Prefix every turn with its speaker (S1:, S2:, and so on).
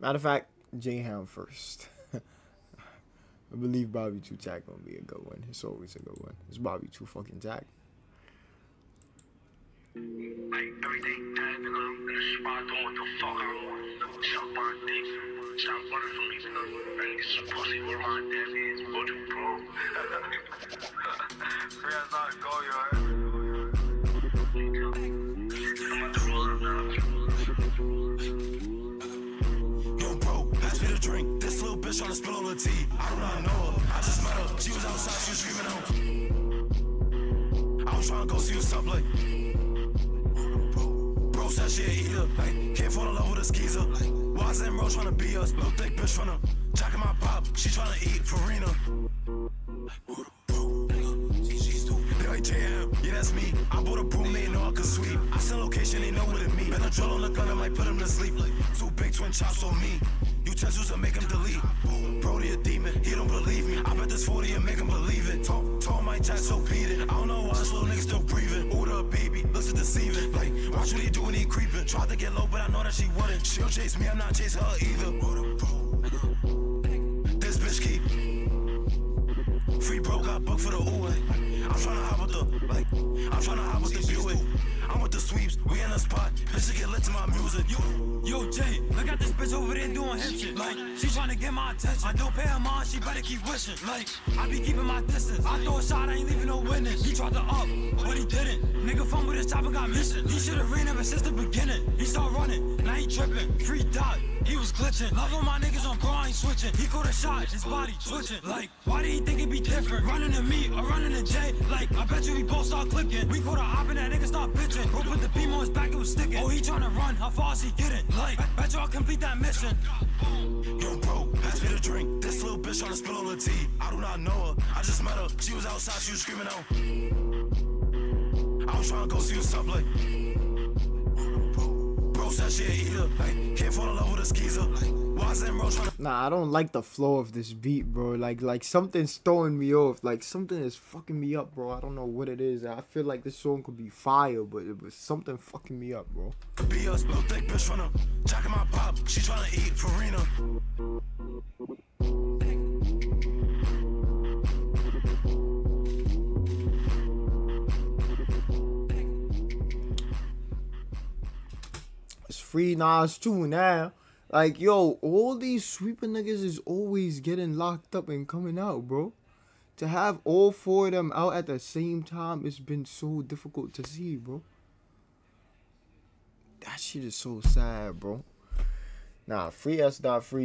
S1: Matter of fact, Jay Hound first. I believe Bobby Two Tack gonna be a good one. It's always a good one. It's Bobby Two fucking Tack.
S2: Like dead, nigga. In the spot want. Stop running from me, some pussy where my death is. What you, bro? Free as not go,
S3: Tryna spill the tea. I do not know her. I just met her. She was outside, she was screaming out. I was tryna go see what's up, like. Bro said she a eater. Like, can't fall in love with a skeezer. Like, why is bro tryna be us? Little thick bitch tryna jack my pop. She tryna eat Farina. Like JM, yeah, that's me. I bought a broom, they know I can sweep. I send location, they know what it mean. Been a drill on the gun, I might put him to sleep. Two big twin chops on me. Utensils to make him delete. Told so beat. I don't know why this little nigga still breathing. Order the baby, looks deceiving. Like, watch what he do when he creeping. Tried to get low, but I know that she wouldn't. She'll chase me, I'm not chasing her either. This bitch keep Free bro got booked for the Uber. I'm tryna hop with the like I'm tryna hop with the Buick. I'm with the sweeps, we in the spot. Bitches get lit to my music. Yo,
S4: Yo, Jay, over there doing. Like, she tryna get my attention. I don't pay her mind, she better keep wishing. Like, I be keeping my distance. I throw a shot, I ain't leaving no witness. He tried to up, but he didn't. Nigga fumbled his top and got missing. He should've ran ever since the beginning. He start running, now he tripping. Free dot, he was glitching. Love on my niggas on I ain't switching. He caught a shot, his body twitching. Like, why did he think it'd be different? Running to me or running to Jay? Like, I bet you we both start clicking. We caught a hop and that nigga start bitching. Bro put the beam on his back, it was sticking. Oh, he tryna run, how far is he getting? Like, I bet you I'll complete that mission.
S3: yo, bro, pass me the drink. This little bitch tryna spill all the tea. I do not know her. I just met her. She was outside, she was screaming out. I was tryna go see up, like. Bro said she a eater. Like, can't fall in love with a skeezer. Like,
S1: Nah, I don't like the flow of this beat, bro. Like, like something's throwing me off. Like something is fucking me up, bro. I don't know what it is. I feel like this song could be fire, but it was something fucking me up, bro. It's free Naz too now. Like, yo, all these sweeper niggas is always getting locked up and coming out, bro. To have all four of them out at the same time, it's been so difficult to see, bro. That shit is so sad, bro. Nah, free S free.